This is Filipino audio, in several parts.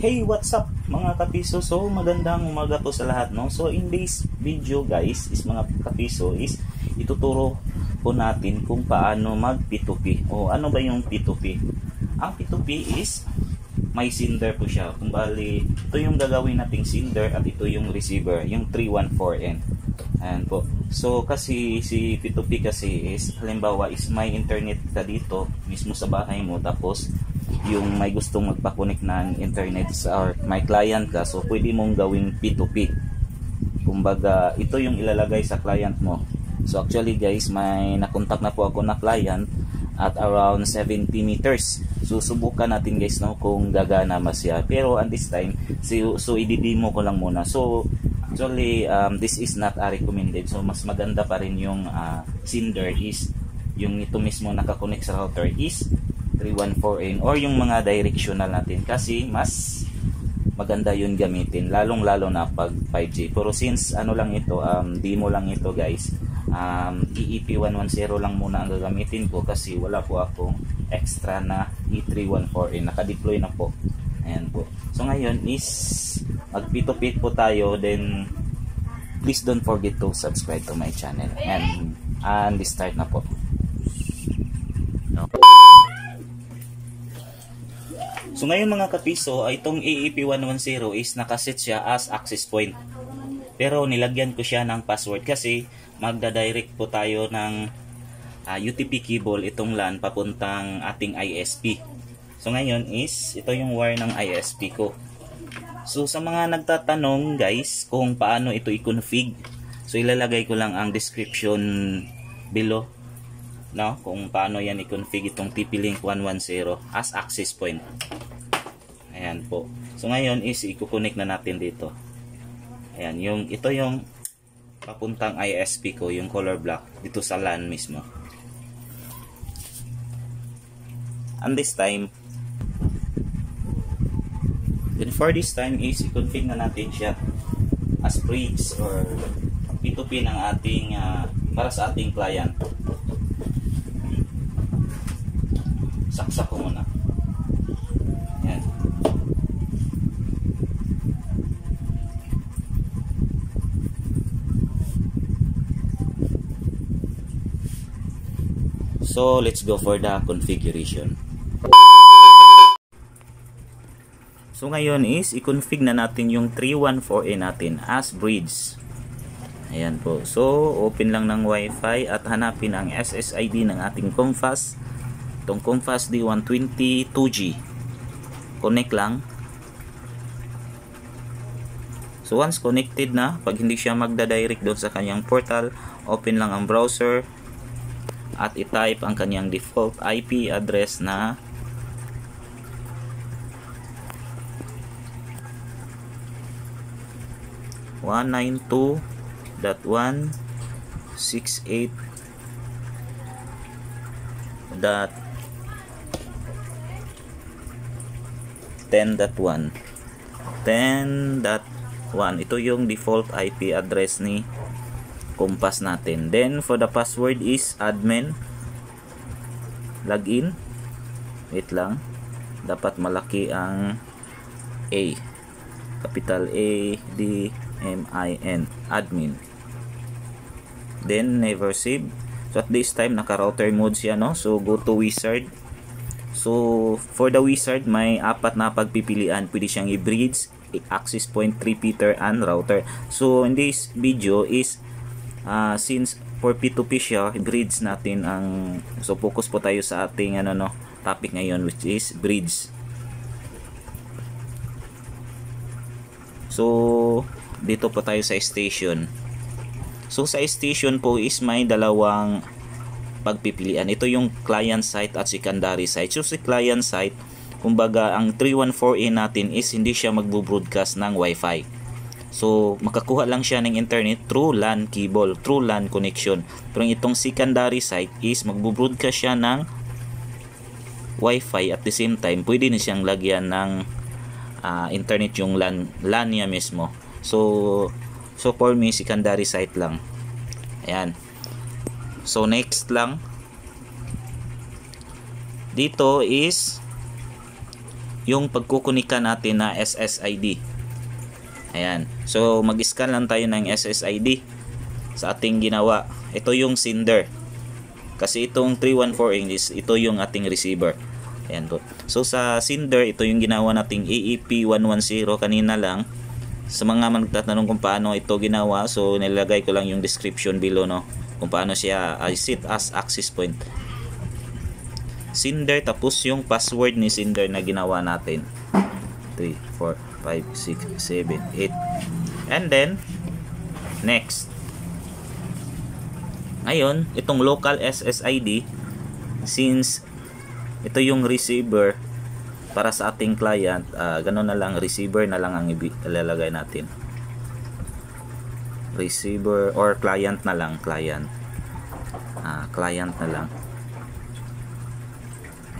Hey, what's up mga kapiso? So, magandang umaga po sa lahat, no? So, in this video, guys, is mga kapiso, is ituturo po natin kung paano mag P2P. O, ano ba yung P2P? Ang P2P is may sender po siya. Kung bali, ito yung gagawin nating sender at ito yung receiver, yung 314N. Ayan po. So, kasi si P2P kasi is, halimbawa, is may internet ka dito, mismo sa bahay mo, tapos yung may gustong magpa-connect ng internet sa or may client ka so pwede mong gawing P2P kumbaga ito yung ilalagay sa client mo. So actually guys may nakontak na po ako na client at around 70 meters. So natin guys no kung gagana ba siya. Pero at this time so, so ididemo ko lang muna. So actually um, this is not a recommended. So mas maganda pa rin yung uh, Cinder is yung ito mismo nakakonect sa router is 314N or yung mga directional natin. Kasi mas maganda yun gamitin lalong lalo na pag 5G pero since ano lang ito um, demo lang ito guys um, EEP110 lang muna ang gagamitin ko kasi wala po akong extra na E314N nakadeploy na po. Ayan po. So ngayon is mag P2P po tayo. Then please don't forget to subscribe to my channel. And and start na po no. So ngayon mga kapiso, itong AEP110 is nakaset siya as access point. Pero nilagyan ko siya ng password kasi magda-direct po tayo ng uh, ah, UTP cable itong LAN papuntang ating ISP. So ngayon is ito yung wire ng ISP ko. So sa mga nagtatanong guys kung paano ito i-config, so ilalagay ko lang ang description below no kung paano yan i-config itong TP-Link 110 as access point. Ayan po. So ngayon is i-connect na natin dito. Ayan, yung ito yung papuntang ISP ko, yung color block dito sa LAN mismo. And this time then for this time is i-config na natin siya as bridge or P2P ng ating uh, para sa ating client. Saksak ko muna. So, let's go for the configuration. So, ngayon is, i-config na natin yung 314A natin as bridge. Ayan po. So, open lang ng Wi-Fi at hanapin ang SSID ng ating Comfast. Itong Comfast D120 2G. Connect lang. So, once connected na, pag hindi siya magda-direct doon sa kanyang portal, open lang ang browser at i-type ang kanyang default IP address na one nine two dot one six eight dot ten dot one. Ten dot one. Ito yung default IP address ni compass natin. Then, for the password is admin. Login. Wait lang. Dapat malaki ang A. Capital A, D, M, I, N. Admin. Then, never save. So, at this time, naka-router mode siya, no? So, go to wizard. So, for the wizard, may apat na pagpipilian. Pwede siyang i-bridge, access point, repeater, and router. So, in this video is uh, since for P2P siya, bridge natin ang so focus po tayo sa ating ano no topic ngayon which is bridge. So dito po tayo sa station. So sa station po is may dalawang pagpipilian. Ito yung client site at secondary site. So si client site, kumbaga ang 314A natin is hindi siya magbo-broadcast ng Wi-Fi So, makakuha lang siya ng internet through LAN cable, through LAN connection. Pero itong secondary site is magbo-broadcast siya ng Wi-Fi at the same time, pwede na siyang lagyan ng uh, internet yung LAN, LAN niya mismo. So, so for me, secondary site lang. Ayan. So, next lang. Dito is yung pagkukunika natin na SSID. Ayan. So, mag-scan lang tayo ng SSID sa ating ginawa. Ito yung sender. Kasi itong 314 is ito yung ating receiver. Ayan po. So, sa sender, ito yung ginawa nating AEP110 kanina lang. Sa mga magtatanong kung paano ito ginawa, so nilagay ko lang yung description below, no? Kung paano siya I sit as access point. Cinder, tapos yung password ni Cinder na ginawa natin. 3, 4, 5, 6, 7, 8. And then, next. Ngayon, itong local SSID, since ito yung receiver, para sa ating client, uh, ganun na lang, receiver na lang ang ilalagay natin. Receiver or client na lang, client. Uh, client na lang.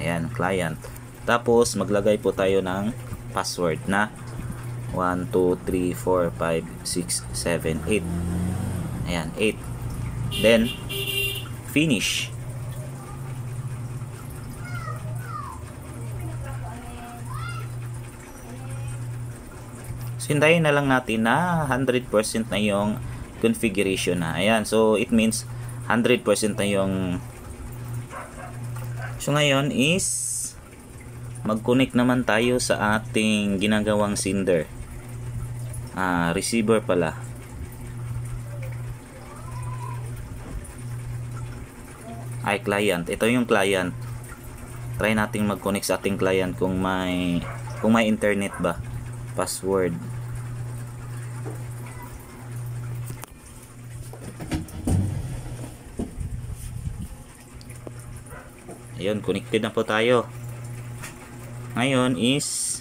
Ayan, client. Tapos, maglagay po tayo ng password na 1, 2, 3, 4, 5, 6, 7, 8. Ayan, 8. Then, finish. hintayin na lang natin na 100% na yung configuration na. Ayan, so it means 100% na yung So ngayon is mag-connect naman tayo sa ating ginagawang sender. Ah, receiver pala. Ay, client. Ito yung client. Try nating mag-connect sa ating client kung may kung may internet ba. Password. Ayun, connected na po tayo. Ngayon is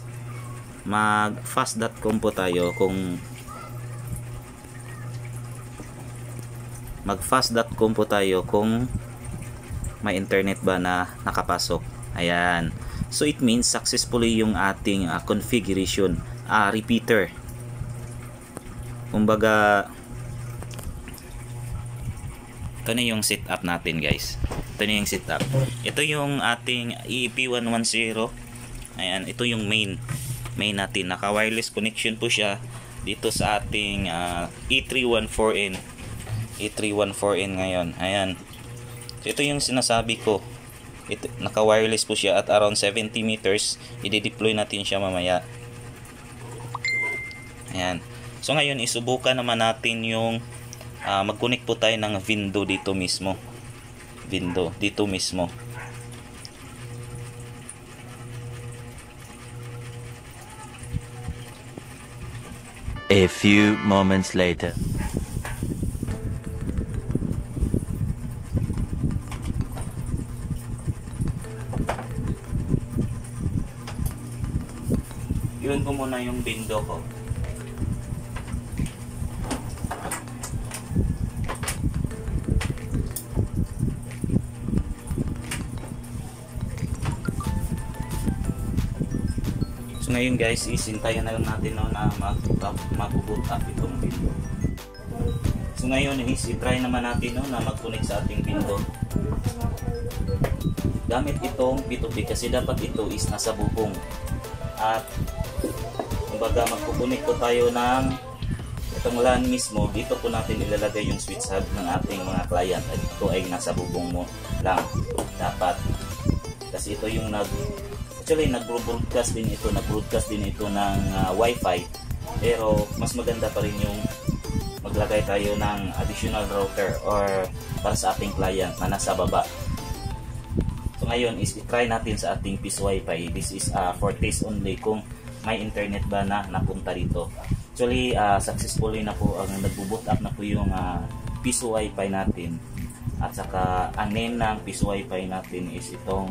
mag fast.com po tayo kung mag fast.com po tayo kung may internet ba na nakapasok. Ayan. So it means successfully yung ating uh, configuration, uh, repeater. Kumbaga ito na yung setup natin guys ito na yung setup ito yung ating EP110 ayan ito yung main main natin. Naka wireless connection po siya dito sa ating uh, E314N E314N ngayon. Ayan. Ito yung sinasabi ko. Ito, naka wireless po siya at around 70 meters i-deploy natin siya mamaya. Ayan. So ngayon isubukan naman natin yung uh, mag-connect po tayo ng window dito mismo. Window dito mismo A few moments later. Yun ko muna yung window ko. Ngayon guys isintayan na lang natin no, na mag-boot up itong window so ngayon is i-try naman natin no, na mag-connect sa ating window gamit itong P2P kasi dapat ito is nasa bubong. At kumbaga magkukunik po tayo ng itong LAN mismo. Dito po natin ilalagay yung switch hub ng ating mga client. At ito ay nasa bubong mo lang. Dapat. Kasi ito yung nag Actually, nag-broadcast din ito, nag-broadcast din ito ng uh, Wi-Fi. Pero mas maganda pa rin yung maglagay tayo ng additional router or para sa ating client na nasa baba. So ngayon is i-try natin sa ating piece Wi-Fi. This is uh, for test only kung may internet ba na napunta dito. Actually, uh, successfully na po ang nagbo-boot up na po yung uh, piece Wi-Fi natin. At saka ang name ng piece Wi-Fi natin is itong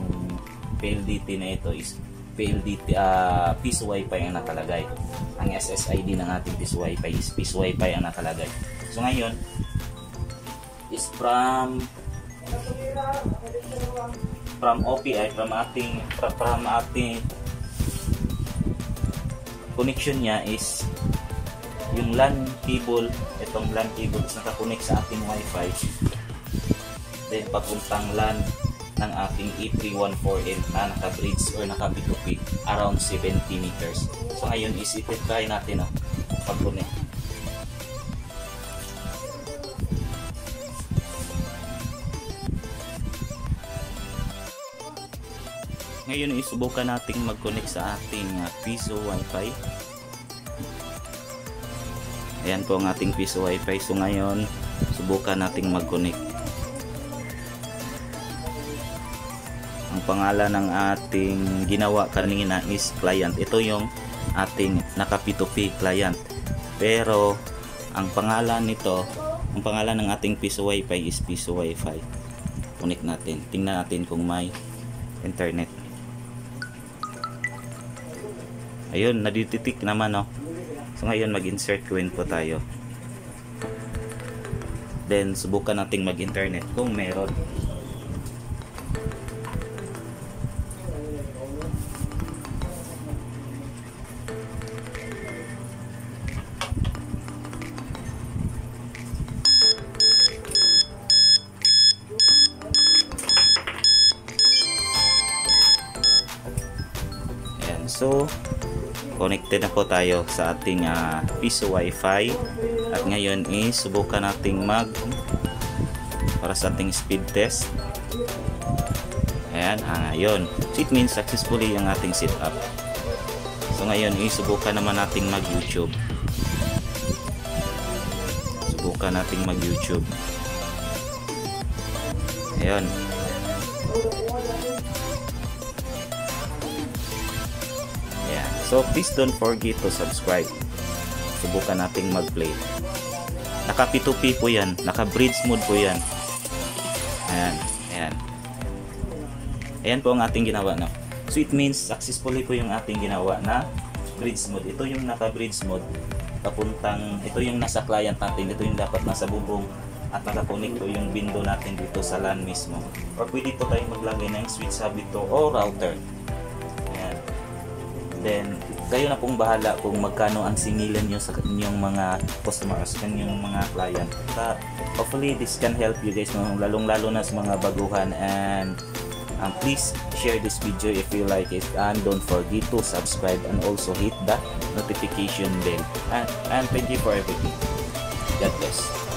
PLDT na ito is PLDT uh, piece wifi ang nakalagay. Ang SSID ng ating piece wifi is piece wifi ang nakalagay. So ngayon is from from OPI from ating from ating connection niya is yung LAN cable itong LAN cable is nakakonect sa ating wifi. Then papuntang LAN ng ating E314L na naka-bridge or naka-B2P around 70 meters. So ngayon is try natin oh, pag-connect. Ngayon isubukan nating mag-connect sa ating uh, piso wifi. Ayan po ang ating piso wifi. So ngayon subukan nating mag-connect. Pangalan ng ating ginawa kanina is client. Ito yung ating naka P2P client. Pero ang pangalan nito, ang pangalan ng ating piso wifi is piso wifi. Connect natin. Tingnan natin kung may internet. Ayun, nadititik naman no. So ngayon mag-insert coin po tayo. Then subukan nating mag-internet kung meron. So connected na po tayo sa ating uh, piso wifi. At ngayon is subukan nating mag para sa ating speed test. Ayan ah, ngayon so it means successfully yung ating setup. So ngayon is subukan naman nating mag youtube subukan nating mag youtube ayan So please don't forget to subscribe. Subukan nating mag-play. Naka P2P po yan. Naka bridge mode po yan. Ayan. Ayan. Ayan po ang ating ginawa na. So it means successfully po yung ating ginawa na bridge mode. Ito yung naka bridge mode. Papuntang, ito yung nasa client natin. Ito yung dapat nasa bubong at nakakonect po yung window natin dito sa LAN mismo. Or pwede po tayong maglagay ng switch hub ito o router. Then, kayo na pong bahala kung magkano ang singilin nyo sa inyong mga customers, kanyang mga client. But hopefully, this can help you guys, no? lalong-lalo na sa mga baguhan. And um, please share this video if you like it. And don't forget to subscribe and also hit the notification bell. And, and thank you for everything. God bless.